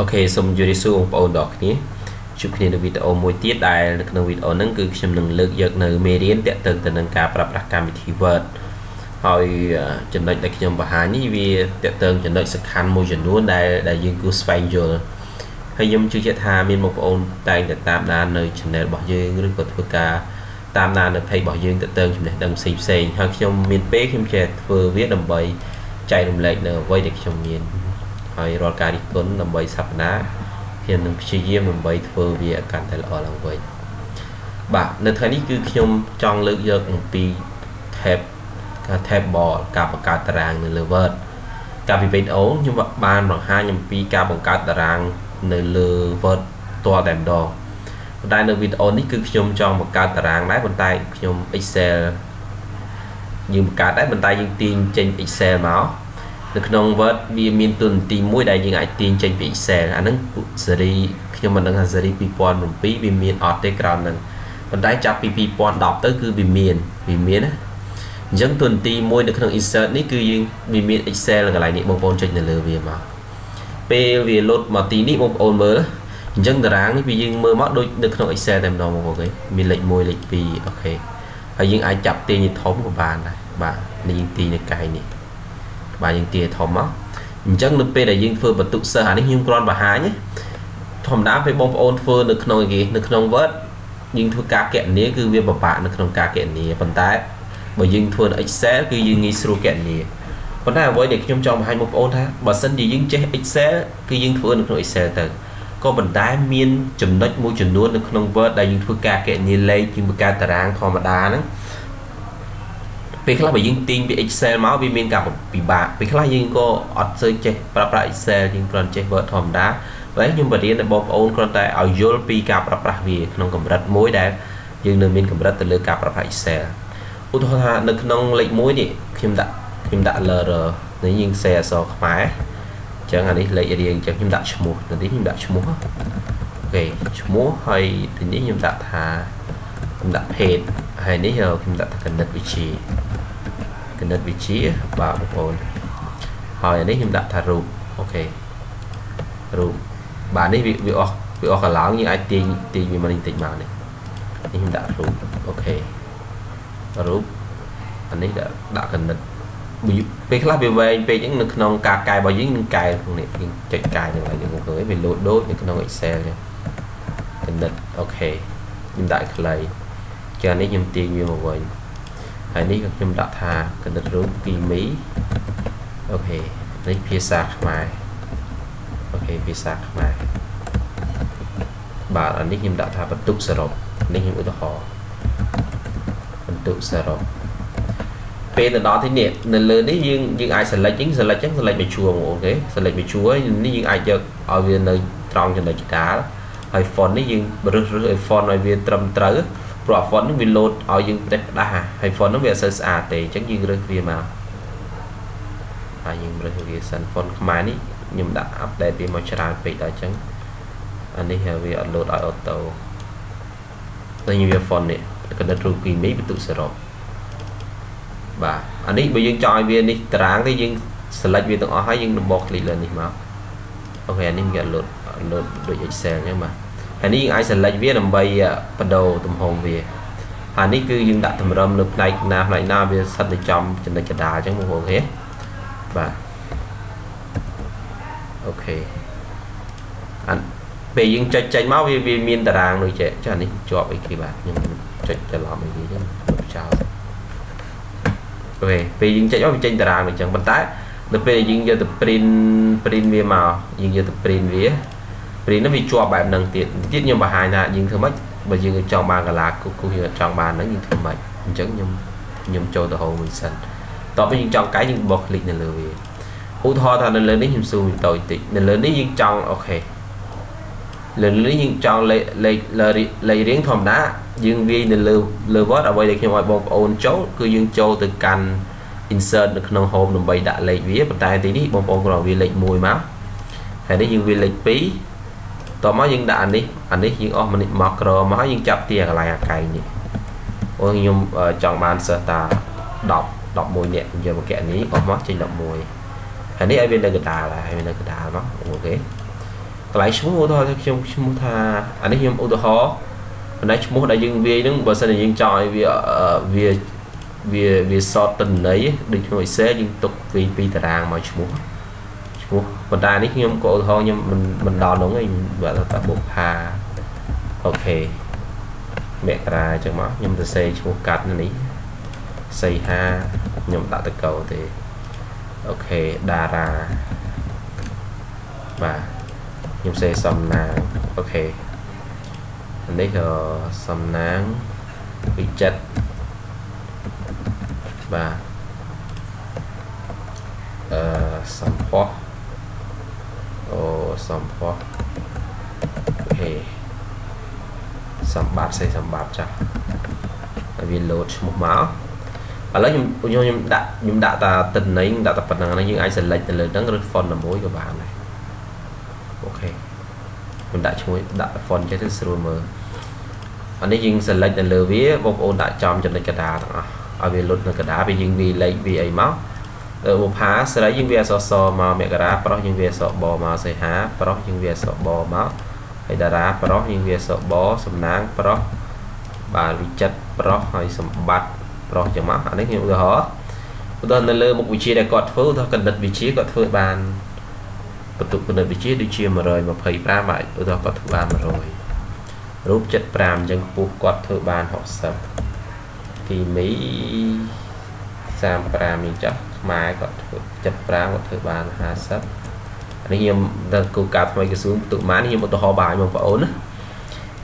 អូខេសូមជម្រាបសួរបងប្អូនទាំងគ្នាជួបគ្នានៅវីដេអូមួយទៀតដែលនៅក្នុងវីដេអូហ្នឹងគឺខ្ញុំនឹងលើកយកនៅមេរៀនតាក់ទងទៅនឹងការប្រើប្រាស់កម្មវិធី Word ហើយចំណុចដែលខ្ញុំបង្ហាញនេះវាតាក់ទងចំណុចសំខាន់មួយចំនួនដែលដែលយើងគួរស្វែងយល់ហើយខ្ញុំជឿជាក់ថាមានបងប្អូនតែងតែតាមដាននៅ channel របស់យើងឬក៏ធ្វើការតាមដាននៅ page របស់យើងតាក់ទងចំណេះដឹងផ្សេងផ្សេងហើយខ្ញុំមានពេលខ្ញុំចេះធ្វើវាដើម្បីចែករំលែកនៅអ្វីដែលខ្ញុំមាន ហើយរាល់ការរិះគន់ដើម្បីសព្នាខ្ញុំនឹងព្យាយាមដើម្បីធ្វើវាឲ្យកាន់តែល្អឡើងវិញបាទនៅថ្ងៃនេះគឺខ្ញុំចង់លើកយកអំពី tab ការ table ការបង្កើតតារាងនៅលើ Word កាលពីវីដេអូខ្ញុំបានបង្ហាញអំពីការបង្កើតតារាងនៅលើ Word តរតែម្ដងប៉ុន្តែនៅវីដេអូនេះគឺខ្ញុំចង់បង្កើតតារាងដែរប៉ុន្តែខ្ញុំ Excel យើងបង្កើតដែរប៉ុន្តែយើងទាញចេញ Excel មក នៅក្នុង Word វាមានទូនាទីមួយដែលយើងអាចទាញចេញពី Excel អាហ្នឹងស៊េរីខ្ញុំមិនដឹងថាស៊េរី2007វាមានអត់ទេក្រោមហ្នឹងប៉ុន្តែចាប់ពី2010ទៅគឺវាមានវាមានណាអញ្ចឹងទូនាទីមួយនៅក្នុង insert នេះគឺយើងវាមាន Excel កន្លែងនេះបងប្អូនចុចនៅលើវាមកពេលវា load មកទីនេះបងប្អូនមើលអញ្ចឹងតារាងនេះវាយើងមើលមកដូចនៅក្នុង Excel តែម្ដងបងប្អូនគេមានលេខ1លេខ2អូខេហើយយើងអាចចាប់ទាញធំក៏បានដែរបាទនេះយើងទាញនៅកែនេះ បាទយើងទាធំមកអញ្ចឹងនៅពេលដែលយើងធ្វើបន្ទុកសិស្សអានេះខ្ញុំគ្រាន់បង្ហាញធម្មតាពេលបងប្អូនធ្វើនៅក្នុងគេនៅក្នុង Word យើងធ្វើការកណនាគឺវាពិបាកនៅក្នុងការកណនាប៉ុន្តែបើយើងធ្វើនៅ Excel គឺយើងងាយស្រួលកណនាប៉ុន្តែអ្វីដែលខ្ញុំចង់បង្ហាញបងប្អូនថាបើសិនជាយើងចេះ Excel គឺយើងធ្វើនៅក្នុង Excel ទៅក៏ប៉ុន្តែមានចំណុចមួយចំនួននៅក្នុង Word ដែលយើងធ្វើការកណនាលេខយើងបង្កើតតារាងធម្មតាហ្នឹង ពេលខ្លះបើយើងទាញពី Excel មកវាមានការពិបាកពេលខ្លះយើងក៏អត់សូវចេះប្រើប្រាស់ Excel យើងគ្រាន់ចេះ Word ធម្មតាតែខ្ញុំបរៀនដល់បងប្អូនគ្រាន់តែឲ្យយល់ពីការប្រើប្រាស់វាក្នុងកម្រិតមួយដែលយើងនៅមានកម្រិតទៅលើការប្រើប្រាស់ Excel ឧទាហរណ៍ថានៅក្នុងលេខ1នេះខ្ញុំដាក់ខ្ញុំដាក់ letter នេះយើងសេអក្សរខ្មែរអញ្ចឹងអានេះលេខរៀងអញ្ចឹងខ្ញុំដាក់ឈ្មោះនៅនេះខ្ញុំដាក់ឈ្មោះអូខេឈ្មោះហើយទីនេះខ្ញុំដាក់ថាខ្ញុំដាក់ page ហើយនេះខ្ញុំដាក់ថាគណិតវិទ្យា គណិតវិទ្យាបាទបងប្អូនហើយអានេះខ្ញុំដាក់ថារូបអូខេរូបបាទនេះវាអស់វាអស់កន្លងយើងអាចទាញទាញវាមកនេះបន្តិចមកនេះនេះខ្ញុំដាក់រូប OK រូបអានេះដាក់ដាក់គណិតពេលខ្លះវាវែងពេកហ្នឹងនៅក្នុងការកែរបស់យើងនឹងកែក្នុងនេះយើងចុចកែនឹងហើយយើងឃើញវាលោតដូចនៅក្នុង Excel ចឹងគណិត OK ខ្ញុំដាក់ខ្លីចានេះខ្ញុំទាញវាមកវិញ ហើយនេះក៏ខ្ញុំដាក់ថាគណិតរូបគីមី OK នេះភាសាខ្មែរ OK ភាសាខ្មែរបាទអានេះខ្ញុំដាក់ថាបន្ទុកសរុបនេះខ្ញុំឧទាហរណ៍បន្ទុកសរុបពេលទៅដល់ទីនេះនៅលើនេះយើងយើងអាច select ចឹង select ចឹង select មួយជួរអូខេ select មួយជួរនេះយើងអាចយកឲ្យវានៅត្រង់ចំណុចកណ្ដាលហើយ font នេះយើងរើសរើសឲ្យ font ឲ្យវាត្រឹមត្រូវ ព្រោះ font ហ្នឹងវា load ឲ្យយើងផ្ដេសផ្ដាស់ហើយ font ហ្នឹងវាអត់សូវស្អាតទេអញ្ចឹងយើងរើសវាមកហើយយើងរើសវាសិន font ខ្មែរនេះខ្ញុំដាក់ update វាមកច្រើនពេកដល់អញ្ចឹងអានេះវាអត់ load ឲ្យ auto តែយើងវា font នេះកណិតរូបគីមីបន្ទុកសរុបបាទអានេះបើយើងចង់ឲ្យវានេះតារាងទេយើង select វាទាំងអស់ហើយយើងបោះ click លើនេះមកអូខេអានេះវា load load ដូច Excel អញ្ចឹងបាទ ហើយនេះយើងអាច select វាដើម្បីបដូរទំហំវាហើយនេះគឺយើងដាក់តម្រឹមនៅផ្នែកណាផ្នែកណាវាស្ថិតនៅចំចំណុចកណ្ដាលអញ្ចឹងបងប្អូនអូខេបាទអូខេអាពេលយើងចុចចេញមកវាវាមានតារាងដូចចេះចានេះជាប់អីគេបាទខ្ញុំចុចច្រឡំអីគេអញ្ចឹងចោលអូខេពេលយើងចុចមកវាចេញតារាងដូចអញ្ចឹងប៉ុន្តែនៅពេលយើងយកទៅ print print វាមកយើងយកទៅ print វា print នោះវាជាប់បែបហ្នឹងទៀតទៀតខ្ញុំបង្ហាញថាយើងធ្វើម៉េចបើយើងចង់បានកាឡាគូគូយើងចង់បានហ្នឹងយើងធ្វើម៉េចអញ្ចឹងខ្ញុំខ្ញុំចូលទៅ home មួយសិនតបយើងចង់កែយើងបោះ click នៅលើវាឧទាហរណ៍ថានៅលើនេះខ្ញុំស៊ូមតូចតិចនៅលើនេះយើងចង់អូខេលើនេះយើងចង់លេខលេខលេខរៀងធម្មតាយើងវាយនៅលើលើ Word អ្វីដែលខ្ញុំឲ្យបងប្អូនចូលគឺយើងចូលទៅកាន់ insert នៅក្នុង home ដើម្បីដាក់លេខវាប៉ុន្តែទីនេះបងប្អូនគ្រាន់វាលេខ1មកហើយនេះយើងវាលេខ2 តមកយើងដាក់អានេះអានេះយើងអស់មកក្រមកហើយយើងចាប់ទាកន្លែងអាកែងនេះអូខ្ញុំចង់បានសិស្សតា10 11នាក់យកមកកណនីអស់មកចេញ11ហើយនេះឲ្យវានៅកណ្ដាលហើយវានៅកណ្ដាលមកអូខេអកន្លែងឈ្មោះឧទាហរណ៍ខ្ញុំឈ្មោះថាអានេះខ្ញុំឧទាហរណ៍ប៉ុន្តែឈ្មោះដែលយើងវាយហ្នឹងបើសិនជាយើងចង់ឲ្យវាវាវាវាសតតន័យដូចក្នុង Excel យើងទុកវាពីតារាងមកឈ្មោះ ឈ្មោះប៉ុន្តែនេះខ្ញុំក៏ឧទាហរណ៍ខ្ញុំមិនមិនដល់នោះឯងបើថាបុកផាអូខេមករាអញ្ចឹងមកខ្ញុំទៅសេឈ្មោះកាត់នេះសីហាខ្ញុំដាក់តកោទេអូខេតារាបាទខ្ញុំសេសំណាងអូខេនេះក៏សំណាងវិចិត្របាទអឺសំផ ស្សអូសំផស្សអូខេសម្បត្តិសេសម្បត្តិចាស់ហើយវា load ឈ្មោះមកឥឡូវខ្ញុំខ្ញុំដាក់ខ្ញុំដាក់តាទិន្នន័យដាក់តែប៉ុណ្្នឹងហ្នឹងយើងអាច select ទៅលើហ្នឹងឬ font ណាមួយក៏បានដែរអូខេខ្ញុំដាក់ឈ្មោះដាក់ font ចេះទៅស្រួលមើលអានេះយើង select ទៅលើវាបងប្អូនដាក់ចំចំណុចកណ្ដាលទាំងអស់ឲ្យវាលុតនៅកណ្ដាលពេលយើងវាលេខវាអីមកឧ បហាស្រីយើងវាអសសមកមករាប្រុសយើងវាអសបមកសីហាប្រុសយើងវាអសបមកហើយតារាប្រុសយើងវាអសបសំណាងប្រុសបាទវិចិត្រប្រុសហើយសម្បត្តិប្រុសចឹងមកអានេះខ្ញុំឧទាហរណ៍ឧទាហរណ៍នៅលើមុខវិជ្ជាដែលគាត់ធ្វើឧទាហរណ៍កណិតវិជ្ជាគាត់ធ្វើបានបន្ទុកកណិតវិជ្ជាដូចជា125បាទឧទាហរណ៍គាត់ធ្វើបាន100រូប75អញ្ចឹងខ្ពស់គាត់ធ្វើបាន60គីមី35នេះចាស់ ខ្មែរគាត់ធ្វើ75គាត់ធ្វើបាន50នេះខ្ញុំដល់គោលការណ៍ថ្មីក្រសួងទុកម៉ានខ្ញុំឧទាហរណ៍បាយបងប្អូនណា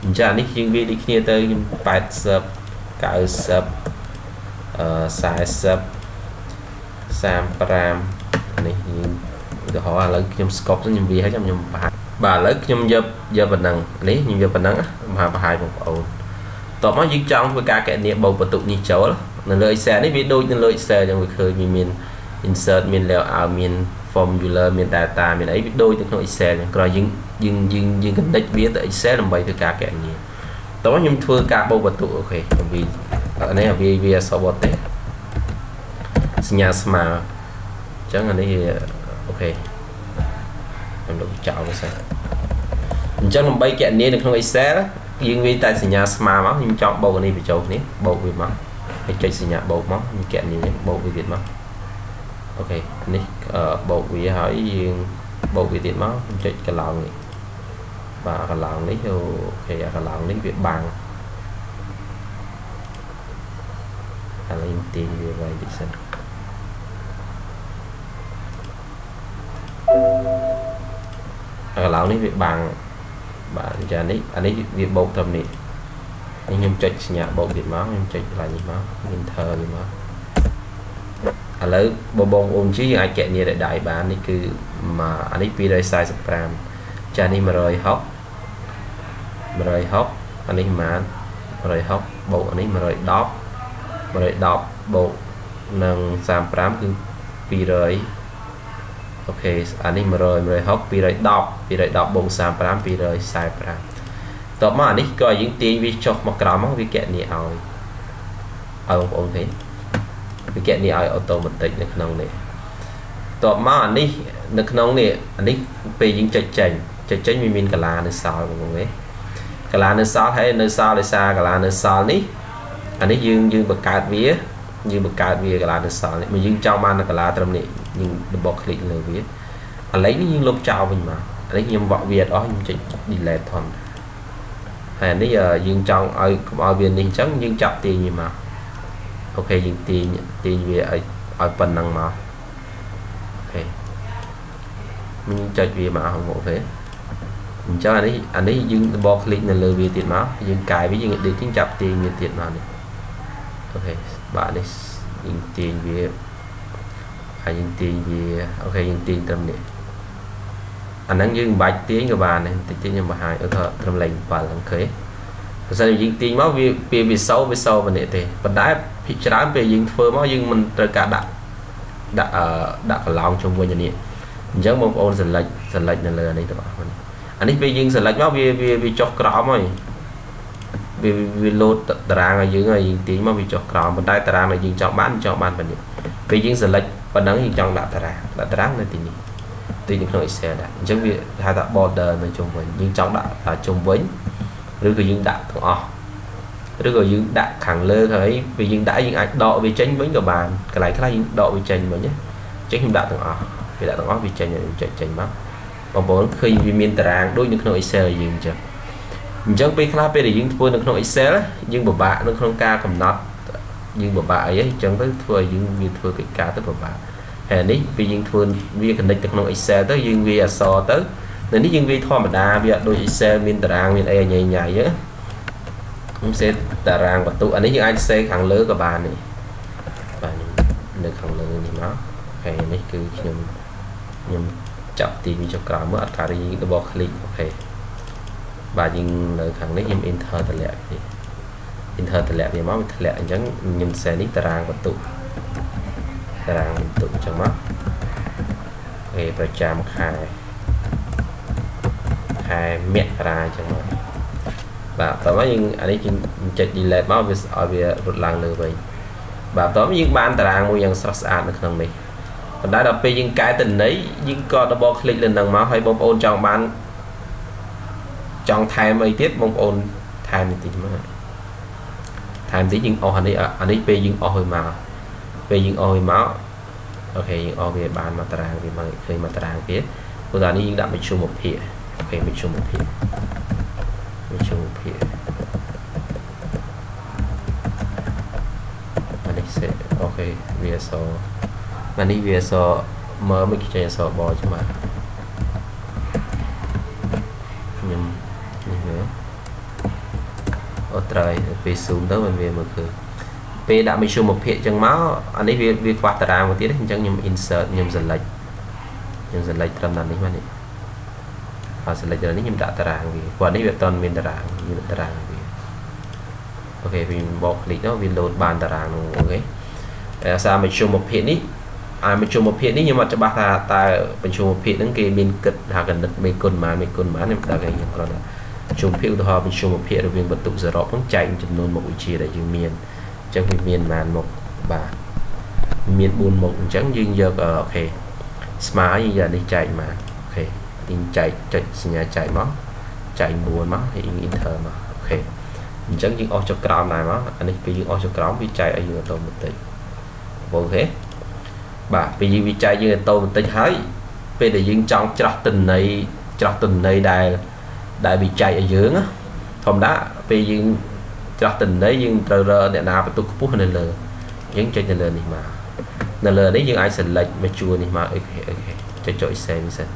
អញ្ចឹងនេះយើងវាដូចគ្នាទៅខ្ញុំ80 90អឺ40 35នេះយើងឧទាហរណ៍ឥឡូវខ្ញុំស្កប់ខ្ញុំវាឲ្យខ្ញុំបាទបាទឥឡូវខ្ញុំយកយកប៉ុណ្ណឹងនេះខ្ញុំយកប៉ុណ្ណឹងមហាបហាយបងប្អូនតបមកយើងចង់ធ្វើការកណនាបូកបន្ទុកនេះចូល នៅលើ Excel នេះវាដូចនៅលើ Excel ចឹងវាឃើញវាមាន insert មាន layout មាន formula មាន data មានអីវាដូចនៅក្នុង Excel ចឹងក្រោយយើងយើងយើងយើង connect វាទៅ Excel ដើម្បីធ្វើការកណនាតោះខ្ញុំធ្វើការបូកបន្ទុកអូខេវានេះវាវាអសបទេសញ្ញាស្មើអញ្ចឹងអានេះអូខេខ្ញុំលុបចោលទៅសិនអញ្ចឹងដើម្បីកណនានៅក្នុង Excel យើងវាតែសញ្ញាស្មើមកខ្ញុំចង់បូកនេះបញ្ចូលគ្នាបូកវាមក ហើយចុចសញ្ញាបូកមកខ្ញុំកណនេះបូកវាទៀតមកអូខេនេះបូកវាហើយយើងបូកវាទៀតមកខ្ញុំចុចកន្លងនេះបាទកន្លងនេះអូខេអាកន្លងនេះវាបាំងឥឡូវខ្ញុំទាញវាໄວតិចសិនកន្លងនេះវាបាំងបាទអញ្ចឹងនេះអានេះវាបូកត្រឹមនេះ នេះខ្ញុំចុចសញ្ញាបូកទៀតមកខ្ញុំចុចកន្លែងនេះមក enter នេះមកឥឡូវបងបងអូនជីយើងអាចកណនាដោយដៃបាននេះគឺមកអានេះ245ចានេះ160 160អានេះប្រហែល160បូកអានេះ110 110បូកនឹង35គឺ200អូខេអានេះ100 160 210 210បូក35 245 តបមកអានេះក៏យើងទាញវាចុះមកក្រោមមកវាកណនីឲ្យឲ្យបងប្អូនឃើញវាកណនីឲ្យអូតូម៉ាទិកនៅក្នុងនេះតបមកអានេះនៅក្នុងនេះអានេះពេលយើងចុចចេញចុចចេញវាមានកលានៅសល់បងប្អូនទេកលានៅសល់ហើយនៅសល់ដោយសារកលានៅសល់នេះអានេះយើងយើងបង្កើតវាយើងបង្កើតវាកលានៅសល់នេះមកយើងចង់បានកលាត្រឹមនេះយើងរបប click លើវាឥឡូវនេះយើងលុបចោលវិញមកឥឡូវខ្ញុំវក់វាអត់អស់ខ្ញុំចុច delete ធំហើ យនេះយើងចង់ឲ្យកុំឲ្យវានេះអញ្ចឹងយើងចាប់ទាញវាមកអូខេយើងទាញទាញវាឲ្យឲ្យប៉ុណ្ណឹងមកអូខេ mình ចុចវាមកអូខេអញ្ចឹងអានេះអានេះយើងដប click នៅលើវាទៀតមកយើងកាយវាយើង edit យើងចាប់ទាញវាទៀតមកនេះអូខេបាទនេះយើងទាញវាហើយយើងទាញវាអូខេយើងទាញត្រឹមនេះ អាហ្នឹងយើងមិនបាច់ទាញក៏បានដែរតិចតិចខ្ញុំបង្ហាញឧទាហរណ៍ត្រឹមលេខ7អូខេបើសិនយើងទាញមកវាពេលវាសោវាសោម្នាក់ទេប៉ុន្តែភិកច្រើនពេលយើងធ្វើមកយើងមិនត្រូវការដាក់ដាក់អឺដាក់កន្លងជុំវិញនេះអញ្ចឹងបងប្អូន select select នៅលើនេះទាំងអស់អានេះពេលយើង select មកវាវាវាចុះក្រោមហើយវាវាលោតតារាងឲ្យយើងហើយយើងទាញមកវាចុះក្រោមប៉ុន្តែតារាងដែលយើងចង់បានចង់បានប៉ុណ្ណេះពេលយើង select ប៉ុណ្ណឹងយើងចង់ដាក់តារាងដាក់តារាងនៅទីនេះ ដូចនៅក្នុង Excel ដែរអញ្ចឹងវាហៅថា border នៅជុំវិញយើងចង់ដាក់ថាជុំវិញឬក៏យើងដាក់ទាំងអស់ឬក៏យើងដាក់ខាងលើហើយពេលយើងដាក់យើងអាចដកវាចេញវិញក៏បានកន្លែងខ្លះយើងដកវាចេញវិញណាអញ្ចឹងខ្ញុំដាក់ទាំងអស់វាដាក់ទាំងអស់វាចេញចេញចេញមកបងប្អូនឃើញវាមានតារាងដូចនៅក្នុង Excel យើងអញ្ចឹងអញ្ចឹងពេលខ្លះពេលដែលយើងធ្វើនៅក្នុង Excel យើងពិបាកនៅក្នុងការកំណត់យើងពិបាកអីអញ្ចឹងទៅធ្វើឲ្យយើងវាធ្វើកិច្ចការទៅពិបាកហើយ នេះពេលយើងធ្វើវា connect ទៅក្នុង Excel ទៅយើងវាអក្សរទៅនៅនេះយើងវាធម្មតាវាអត់ដូច Excel មានតារាងមានអីញ៉ៃញ៉ៃអញ្ចឹងខ្ញុំសេតារាងបន្ទុកអានេះយើងអាចសេខាងលើក៏បាននេះបាទនៅខាងលើនេះមកហើយនេះគឺខ្ញុំខ្ញុំចាប់ទីវាចុះក្រោមមើលអត់ការី double click អូខេបាទយើងនៅខាងនេះខ្ញុំ enter តម្លាក់នេះ enter តម្លាក់វាមកវាធ្លាក់អញ្ចឹងខ្ញុំសេនេះតារាងបន្ទុក តារាងបន្ទុកអញ្ចឹងមកអេប្រចាំខែខែមករាអញ្ចឹងមកបាទតោះមកយើងអានេះយើងចុច delete មកវាឲ្យវារត់ឡើងលើវិញបាទតោះយើងបានតារាងមួយយ៉ាងស្រស់ស្អាតនៅក្នុងនេះប៉ុន្តែដល់ពេលយើងកែតំណ័យយើងក៏ double click លើនឹងមកហើយបងប្អូនចង់បានចង់ថែមអីទៀតបងប្អូនថែមបន្តិចមកថែមបន្តិចយើងអស់អានេះអានេះពេលយើងអស់ហើយមក ពេលយើងអស់ហើយមកអូខេយើងអស់វាបានមកតារាងវាមកឃើញមកតារាងវាព្រោះតែនេះយើងដាក់មជ្ឈមភាគអូខេមជ្ឈមភាគមជ្ឈមភាគអានេះសេអូខេវាសអានេះវាសមើលមិនចេញអសបច្បាស់ខ្ញុំនេះមើលអូត្រៃពេល zoom ទៅมันវាមើលឃើញ ពេលដាក់មជ្ឈមភាគអញ្ចឹងមកអានេះវាវាខ្វះតារាងមកទៀតអញ្ចឹងខ្ញុំ insert ខ្ញុំ select ខ្ញុំ select ត្រឹមដល់នេះមកនេះហើយ select ដល់នេះខ្ញុំដាក់តារាងវាព្រោះនេះវាអត់ទាន់មានតារាងមានតារាងវាអូខេវិញបក click ទៅវា load បានតារាងនោះអូខេតែអាសាមជ្ឈមភាគនេះអាមជ្ឈមភាគនេះខ្ញុំអត់ច្បាស់ថាតើបញ្ឈមភាគហ្នឹងគេមានគិតថាកណិតមេគុណប៉ុន្មានមេគុណប៉ុន្មានខ្ញុំដឹងហើយខ្ញុំគ្រាន់តែបញ្ឈមភាគឧទាហរណ៍បញ្ឈមភាគរវាងបន្ទុកសរុបហ្នឹងចែកចំនួនមុខវិជ្ជាដែលយើងមានអញ្ចឹងវាមានប៉ុន្មានមុខបាទមាន4មុខអញ្ចឹងយើងយកអូខេស្មើយើងយកនេះចែកមកអូខេយើងចែកចុចសញ្ញាចែកមកចែក9មកហើយយើង enter មកអូខេអញ្ចឹងយើងអស់ចុចក្រោមដែរមកអានេះពេលយើងអស់ចុចក្រោមវាចែកឲ្យយើងអូតូម៉ាទិកអូខេបាទពេលយើងវិច័យយើងអូតូម៉ាទិកហើយពេលដែលយើងចង់ច្រោះទិន្នន័យច្រោះទិន្នន័យដែលដែលវិច័យឲ្យយើងធម្មតាពេលយើង ច្រោះទិន្នន័យយើងត្រូវរកអ្នកណាបន្ទុកខ្ពស់នៅលើយើងចុចនៅលើនេះមកនៅលើនេះយើងអាច select មកជួរនេះមក OK OK ចុចចុច save សិន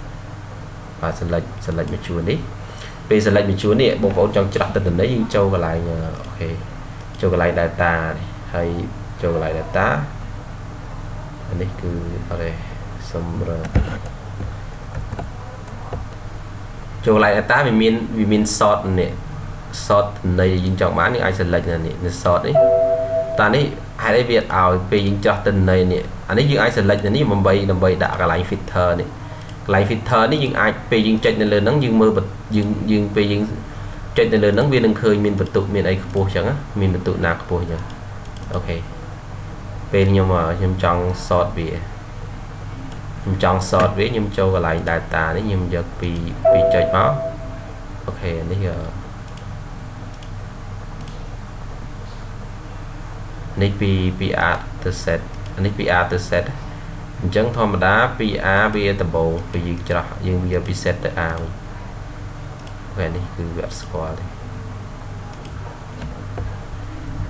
បាទ select select មកជួរនេះពេល select មកជួរនេះបងប្អូនចង់ច្រោះទិន្នន័យយើងចូលកន្លែង OK ចូលកន្លែង data នេះហើយចូលកន្លែង data អានេះគឺអរេសម្រាប់ចូល line data វាមានវាមាន sort នេះ sort នៃយើងចង់បានយើងអាច select នេះនេះ sort នេះតានេះហេតុអីវាឲ្យពេលយើងចាស់ទិន្នន័យនេះអានេះយើងអាច select នេះដើម្បីដើម្បីដាក់កន្លែង filter នេះកន្លែង filter នេះយើងអាចពេលយើងចុចនៅលើហ្នឹងយើងមើលយើងយើងពេលយើងចុចនៅលើហ្នឹងវានឹងឃើញមានបន្ទុកមានអីខ្ពស់អញ្ចឹងមានបន្ទុកណាខ្ពស់អញ្ចឹងអូខេពេលខ្ញុំខ្ញុំចង់ sort វាខ្ញុំចង់ sort វាខ្ញុំចូលកន្លែង data នេះខ្ញុំយកពីពីចុចមកអូខេនេះ នេះពីពី R ទៅ set នេះពី R ទៅ set អញ្ចឹងធម្មតាពី R វាដំបូងពីយើងច្រោះយើងយកពី set ទៅ R វិញពេលនេះគឺវាអត់ស្គាល់ទេ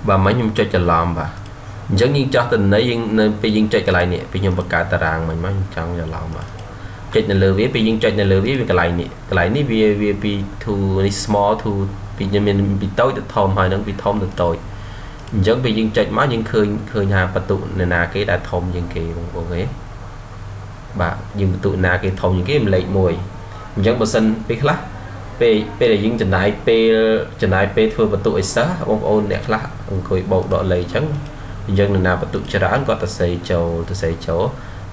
បើមិនខ្ញុំចុចច្រឡំបាទអញ្ចឹងយើងចាស់តំណ័យយើងនៅពេលយើងចុចកន្លែងនេះពេលខ្ញុំបង្កើតតារាងមិញមកខ្ញុំចង់ច្រឡំបាទចុចនៅលើវាពេលយើងចុចនៅលើវាវាកន្លែងនេះកន្លែងនេះវាវាពី to នេះ small to ពីមានពីតូចទៅធំហើយនឹងពីធំទៅតូច អញ្ចឹងពេលយើងចុចមកយើងឃើញឃើញថាបន្ទុកអ្នកណាគេដែលធំជាងគេបងប្អូនគេបាទយើងបន្ទុកណាគេធំជាងគេលេខ1អញ្ចឹងបើសិនពេលខ្លះពេលពេលដែលយើងចំណាយពេលចំណាយពេលធ្វើបន្ទុកអេសបងប្អូនអ្នកខ្លះអង្គុយបោកដកលេខអញ្ចឹងអញ្ចឹងនរណាបន្ទុកច្រើនគាត់ទៅសេចូលទៅសេចូល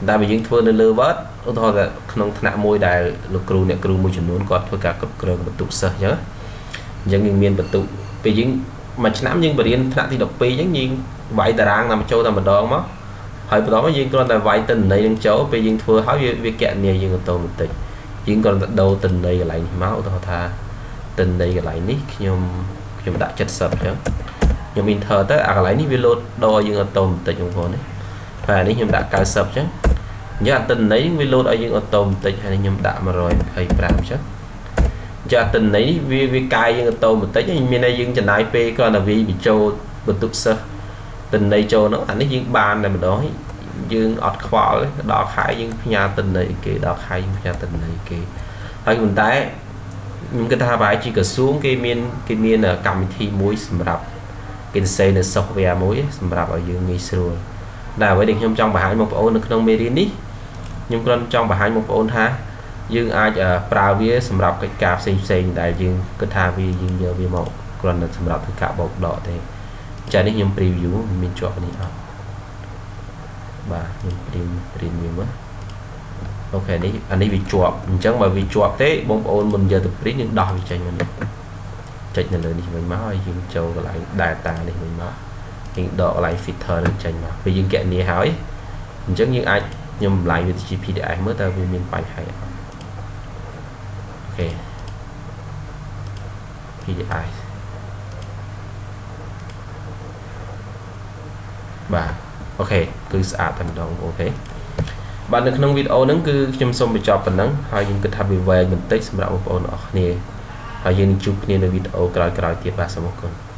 តែបើយើងធ្វើនៅលើ Word ឧទាហរណ៍ថាក្នុងថ្នាក់មួយដែលលោកគ្រូអ្នកគ្រូមួយចំនួនគាត់ធ្វើការគ្រប់គ្រងបន្ទុកសិស្សអញ្ចឹងអញ្ចឹងយើងមានបន្ទុកពេលយើង មួយឆ្នាំយើងបរៀនថ្នាក់ទី12អញ្ចឹងយើងវាយតារាងតាមចូលតែម្ដងមកហើយបន្តមកយើងគ្រាន់តែវាយតិន័យនឹងចូលពេលយើងធ្វើហើយវាវាកណនីយើងអូតូម៉ាទិកយើងគ្រាន់តែដូរតិន័យកន្លែងនេះមកឧទាហរណ៍ថាតិន័យកន្លែងនេះខ្ញុំខ្ញុំដាក់70អញ្ចឹងខ្ញុំ enter ទៅអាកន្លែងនេះវា load ដល់យើងអូតូម៉ាទិកបងប្អូនណាហើយនេះខ្ញុំដាក់90អញ្ចឹងអញ្ចឹងអតិន័យវា load ឲ្យយើងអូតូម៉ាទិកហើយខ្ញុំដាក់125អញ្ចឹង ចាតិន័យនេះវាវាកាយយើងអូតូម៉ាទិកមានន័យយើងចំណាយពេលគ្រាន់តែវាបញ្ចូលបន្ទុកសិស្សតិន័យចូលនោះអានេះយើងបានតែម្ដងយើងអត់ខ្វល់ដល់ខែយើងផ្ញើតិន័យគេដល់ខែយើងផ្ញើតិន័យគេហើយប៉ុន្តែខ្ញុំគិតថាប្រហែលជាក្រសួងគេមានគេមានកម្មវិធីមួយសម្រាប់គេសរសេរនៅ software មួយសម្រាប់ឲ្យយើងងាយស្រួលតែអ្វីដែលខ្ញុំចង់បង្ហាញបងប្អូននៅក្នុងមេរៀននេះខ្ញុំគ្រាន់ចង់បង្ហាញបងប្អូនថា យើងអាចប្រើវាសម្រាប់កិច្ចការផ្សេងផ្សេងដែលយើងគិតថាវាយើងយកវាមកគ្រាន់តែសម្រាប់ធ្វើការបោកដកទេចានេះខ្ញុំ preview មានជាប់នេះអត់បាទខ្ញុំ print print វាមើលអូខេនេះអានេះវាជាប់អញ្ចឹងបើវាជាប់ទេបងប្អូនមុនយកទៅ print យើងដោះវាចេញមកនេះចុចនៅលើនេះវិញមកហើយយើងចូលកន្លែង data នេះវិញមកយើងដកកន្លែង filter នឹងចេញមកពេលយើងកណនីហើយអញ្ចឹងយើងអាចខ្ញុំបន្លាយវាទៅជា PDF មើលតើវាមានបញ្ហាអត់អូ ខេ PDF បាទអូខេគឺស្អាតតែម្ដងអូខេបាទនៅក្នុងវីដេអូហ្នឹងគឺខ្ញុំសូមបញ្ចប់ប៉ុណ្ណឹងហើយខ្ញុំគិតថាវាវែងបន្តិចសម្រាប់បងប្អូនអរគ្នាហើយយើងនឹងជួបគ្នានៅវីដេអូក្រោយៗទៀតបាទសូមអរគុណ